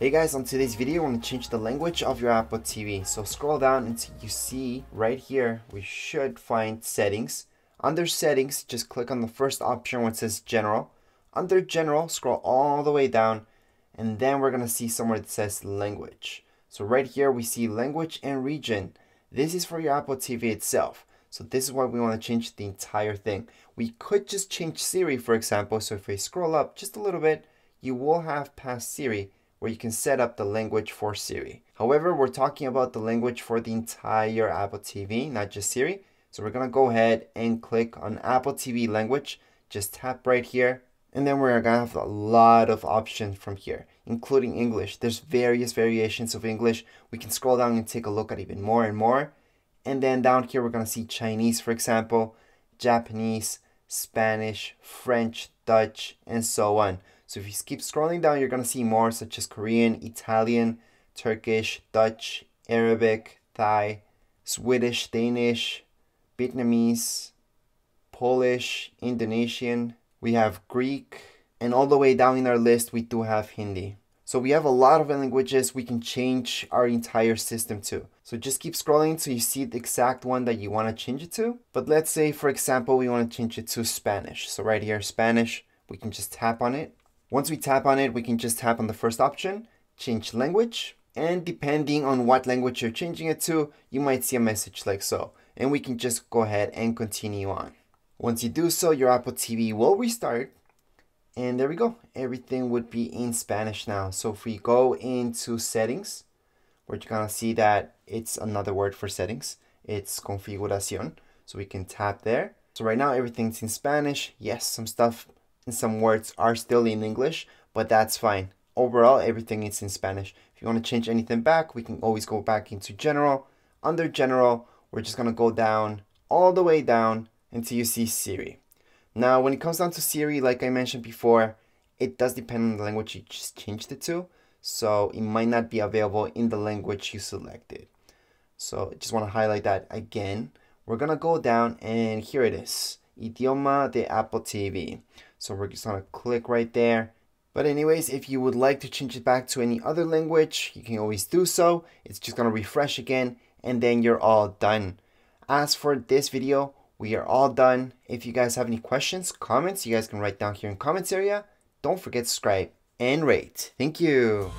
Hey guys, on today's video, I want to change the language of your Apple TV. So scroll down until you see right here, we should find settings. Under settings, just click on the first option where it says general. Under general, scroll all the way down and then we're going to see somewhere that says language. So right here, we see language and region. This is for your Apple TV itself. So this is why we want to change the entire thing. We could just change Siri, for example. So if we scroll up just a little bit, you will have past Siri where you can set up the language for Siri. However, we're talking about the language for the entire Apple TV, not just Siri. So we're gonna go ahead and click on Apple TV language. Just tap right here. And then we're gonna have a lot of options from here, including English. There's various variations of English. We can scroll down and take a look at even more and more. And then down here, we're gonna see Chinese, for example, Japanese, Spanish, French, Dutch, and so on. So if you keep scrolling down, you're going to see more such as Korean, Italian, Turkish, Dutch, Arabic, Thai, Swedish, Danish, Vietnamese, Polish, Indonesian. We have Greek, and all the way down in our list, we do have Hindi. So we have a lot of languages we can change our entire system to. So just keep scrolling until you see the exact one that you want to change it to. But let's say, for example, we want to change it to Spanish. So right here, Spanish, we can just tap on it once we tap on it, we can just tap on the first option, change language, and depending on what language you're changing it to, you might see a message like so. And we can just go ahead and continue on. Once you do so, your Apple TV will restart. And there we go. Everything would be in Spanish now. So if we go into settings, we're gonna see that it's another word for settings. It's configuración. So we can tap there. So right now everything's in Spanish. Yes, some stuff and some words are still in English, but that's fine. Overall, everything is in Spanish. If you want to change anything back, we can always go back into general. Under general, we're just going to go down all the way down until you see Siri. Now, when it comes down to Siri, like I mentioned before, it does depend on the language you just changed it to. So it might not be available in the language you selected. So I just want to highlight that again. We're going to go down and here it is. Idioma de Apple TV. So we're just gonna click right there. But anyways, if you would like to change it back to any other language, you can always do so. It's just gonna refresh again and then you're all done. As for this video, we are all done. If you guys have any questions, comments, you guys can write down here in comments area. Don't forget to subscribe and rate. Thank you.